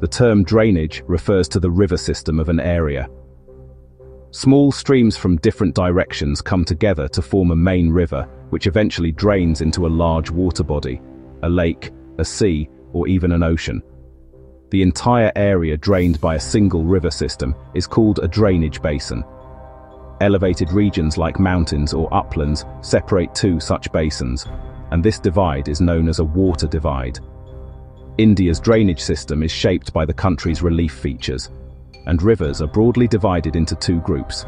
The term drainage refers to the river system of an area. Small streams from different directions come together to form a main river, which eventually drains into a large water body, a lake, a sea, or even an ocean. The entire area drained by a single river system is called a drainage basin. Elevated regions like mountains or uplands separate two such basins, and this divide is known as a water divide. India's drainage system is shaped by the country's relief features, and rivers are broadly divided into two groups,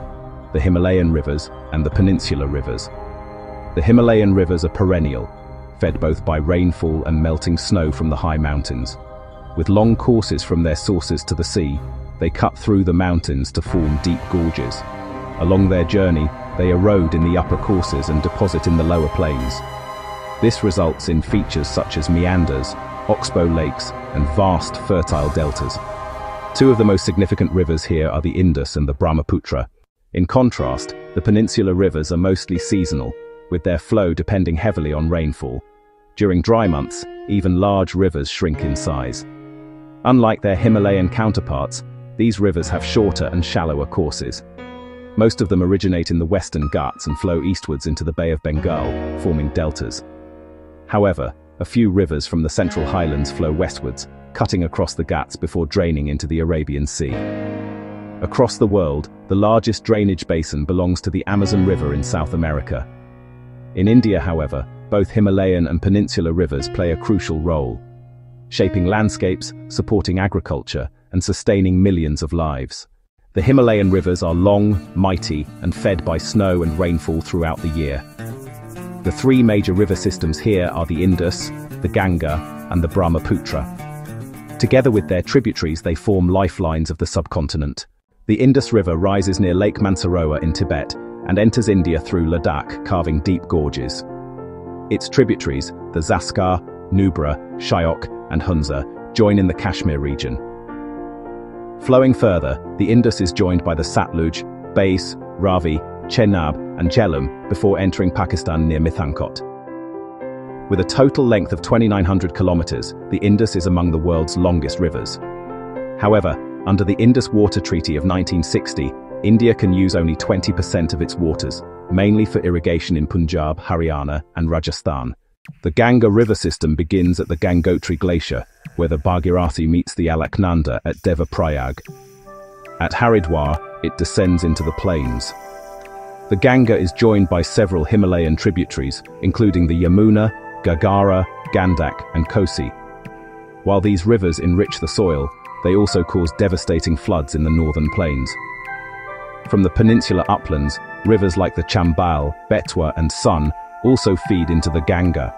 the Himalayan rivers and the peninsular rivers. The Himalayan rivers are perennial, fed both by rainfall and melting snow from the high mountains. With long courses from their sources to the sea, they cut through the mountains to form deep gorges. Along their journey, they erode in the upper courses and deposit in the lower plains. This results in features such as meanders, oxbow lakes, and vast fertile deltas. Two of the most significant rivers here are the Indus and the Brahmaputra. In contrast, the peninsular rivers are mostly seasonal, with their flow depending heavily on rainfall. During dry months, even large rivers shrink in size. Unlike their Himalayan counterparts, these rivers have shorter and shallower courses. Most of them originate in the western Ghats and flow eastwards into the Bay of Bengal, forming deltas. However, a few rivers from the central highlands flow westwards, cutting across the Ghats before draining into the Arabian Sea. Across the world, the largest drainage basin belongs to the Amazon River in South America. In India, however, both Himalayan and peninsular rivers play a crucial role, shaping landscapes, supporting agriculture, and sustaining millions of lives. The Himalayan rivers are long, mighty, and fed by snow and rainfall throughout the year. The three major river systems here are the Indus, the Ganga, and the Brahmaputra. Together with their tributaries, they form lifelines of the subcontinent. The Indus River rises near Lake Mansarovar in Tibet and enters India through Ladakh, carving deep gorges. Its tributaries, the Zaskar, Nubra, Shyok, and Hunza, join in the Kashmir region. Flowing further, the Indus is joined by the Satluj, Beas, Ravi, Chenab, and Jhelum before entering Pakistan near Mithankot. With a total length of 2,900 kilometers, the Indus is among the world's longest rivers. However, under the Indus Water Treaty of 1960, India can use only 20% of its waters, mainly for irrigation in Punjab, Haryana, and Rajasthan. The Ganga river system begins at the Gangotri Glacier, where the Bhagirathi meets the Alaknanda at Devaprayag. At Haridwar, it descends into the plains. The Ganga is joined by several Himalayan tributaries, including the Yamuna, Ghaghara, Gandak, and Kosi. While these rivers enrich the soil, they also cause devastating floods in the northern plains. From the peninsular uplands, rivers like the Chambal, Betwa, and Son also feed into the Ganga.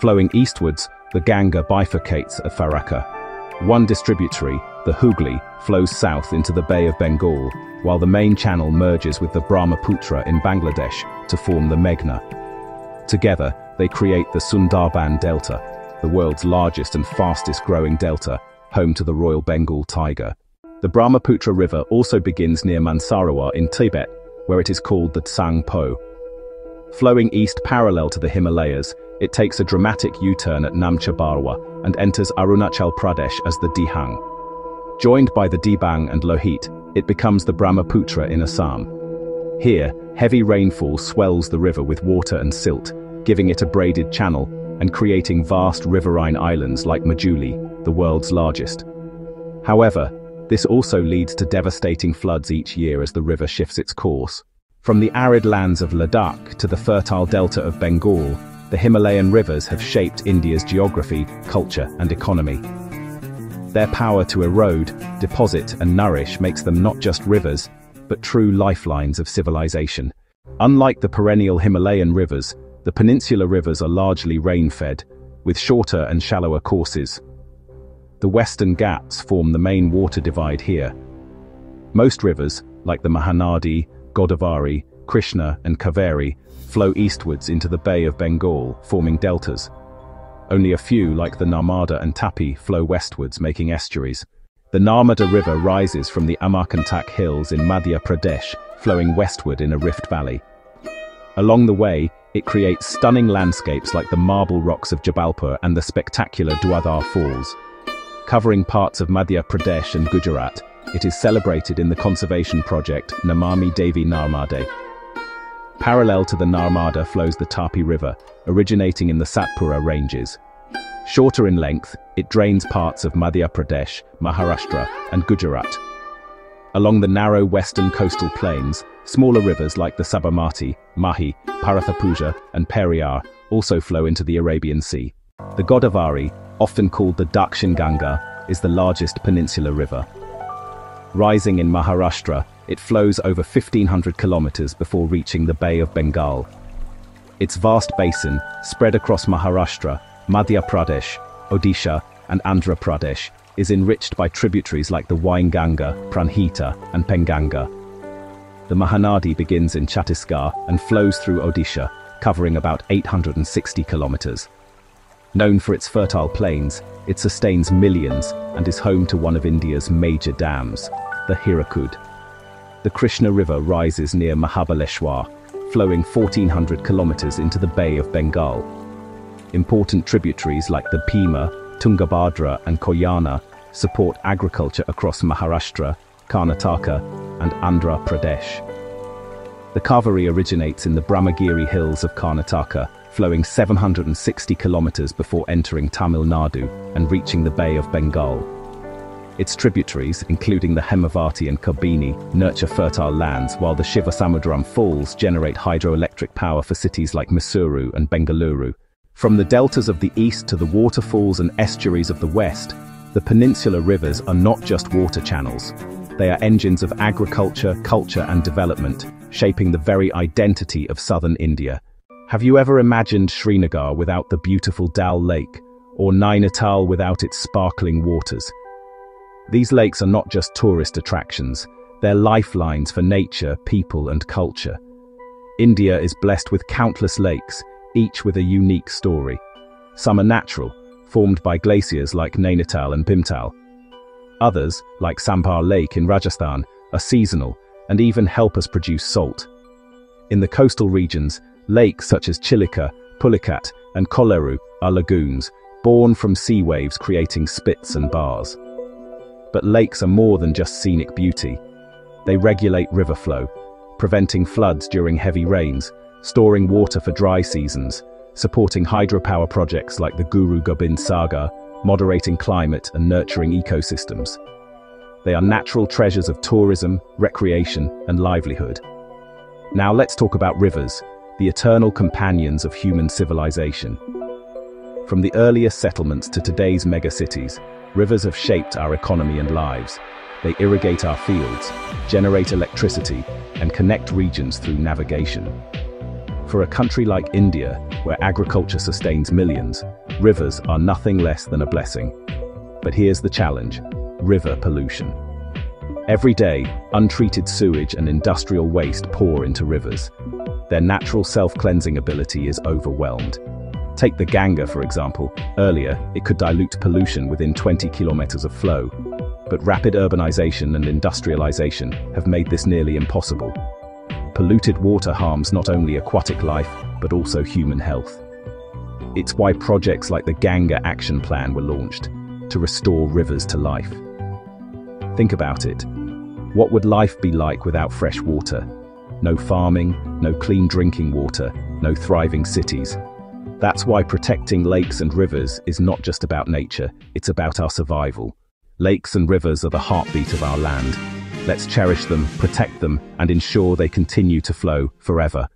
Flowing eastwards, the Ganga bifurcates at Farakka. One distributary, the Hooghly, flows south into the Bay of Bengal, while the main channel merges with the Brahmaputra in Bangladesh to form the Meghna. Together, they create the Sundarban Delta, the world's largest and fastest growing delta, home to the Royal Bengal tiger. The Brahmaputra River also begins near Mansarovar in Tibet, where it is called the Tsang Po. Flowing east parallel to the Himalayas, it takes a dramatic U-turn at Namcha Barwa and enters Arunachal Pradesh as the Dihang. Joined by the Dibang and Lohit, it becomes the Brahmaputra in Assam. Here, heavy rainfall swells the river with water and silt, giving it a braided channel and creating vast riverine islands like Majuli, the world's largest. However, this also leads to devastating floods each year as the river shifts its course. From the arid lands of Ladakh to the fertile delta of Bengal, the Himalayan rivers have shaped India's geography, culture and economy. Their power to erode, deposit and nourish makes them not just rivers, but true lifelines of civilization. Unlike the perennial Himalayan rivers, the peninsular rivers are largely rain-fed, with shorter and shallower courses. The western Ghats form the main water divide here. Most rivers, like the Mahanadi, Godavari, Krishna and Kaveri flow eastwards into the Bay of Bengal, forming deltas. Only a few, like the Narmada and Tapi, flow westwards, making estuaries. The Narmada River rises from the Amarkantak Hills in Madhya Pradesh, flowing westward in a rift valley. Along the way, it creates stunning landscapes like the marble rocks of Jabalpur and the spectacular Dhuadhar Falls. Covering parts of Madhya Pradesh and Gujarat, it is celebrated in the conservation project Namami Devi Narmade. Parallel to the Narmada flows the Tapi River, originating in the Satpura ranges. Shorter in length, it drains parts of Madhya Pradesh, Maharashtra, and Gujarat. Along the narrow western coastal plains, smaller rivers like the Sabarmati, Mahi, Bharathapuzha and Periyar also flow into the Arabian Sea. The Godavari, often called the Dakshin Ganga, is the largest peninsular river. Rising in Maharashtra, it flows over 1500 kilometers before reaching the Bay of Bengal. Its vast basin, spread across Maharashtra, Madhya Pradesh, Odisha, and Andhra Pradesh, is enriched by tributaries like the Wainganga, Pranhita, and Penganga. The Mahanadi begins in Chhattisgarh and flows through Odisha, covering about 860 kilometers. Known for its fertile plains, it sustains millions and is home to one of India's major dams, the Hirakud. The Krishna River rises near Mahabaleshwar, flowing 1400 kilometers into the Bay of Bengal. Important tributaries like the Bhima, Tungabhadra and Koyana support agriculture across Maharashtra, Karnataka and Andhra Pradesh. The Kaveri originates in the Brahmagiri hills of Karnataka, flowing 760 kilometers before entering Tamil Nadu and reaching the Bay of Bengal. Its tributaries, including the Hemavati and Kabini, nurture fertile lands while the Shivasamudram Falls generate hydroelectric power for cities like Mysuru and Bengaluru. From the deltas of the east to the waterfalls and estuaries of the west, the peninsular rivers are not just water channels. They are engines of agriculture, culture and development, shaping the very identity of southern India. Have you ever imagined Srinagar without the beautiful Dal Lake, or Nainital without its sparkling waters? These lakes are not just tourist attractions, they're lifelines for nature, people and culture. India is blessed with countless lakes, each with a unique story. Some are natural, formed by glaciers like Nainital and Bhimtal. Others, like Sambhar Lake in Rajasthan, are seasonal and even help us produce salt. In the coastal regions, lakes such as Chilika, Pulicat, and Kolleru are lagoons, born from sea waves creating spits and bars. But lakes are more than just scenic beauty. They regulate river flow, preventing floods during heavy rains, storing water for dry seasons, supporting hydropower projects like the Guru Gobind Sagar, moderating climate and nurturing ecosystems. They are natural treasures of tourism, recreation, and livelihood. Now let's talk about rivers, the eternal companions of human civilization. From the earliest settlements to today's megacities, rivers have shaped our economy and lives. They irrigate our fields, generate electricity, and connect regions through navigation. For a country like India, where agriculture sustains millions, rivers are nothing less than a blessing. But here's the challenge, river pollution. Every day, untreated sewage and industrial waste pour into rivers. Their natural self-cleansing ability is overwhelmed. Take the Ganga, for example. Earlier, it could dilute pollution within 20 kilometers of flow. But rapid urbanization and industrialization have made this nearly impossible. Polluted water harms not only aquatic life, but also human health. It's why projects like the Ganga Action Plan were launched, to restore rivers to life. Think about it. What would life be like without fresh water? No farming, no clean drinking water, no thriving cities. That's why protecting lakes and rivers is not just about nature, it's about our survival. Lakes and rivers are the heartbeat of our land, Let's cherish them, protect them, and ensure they continue to flow forever.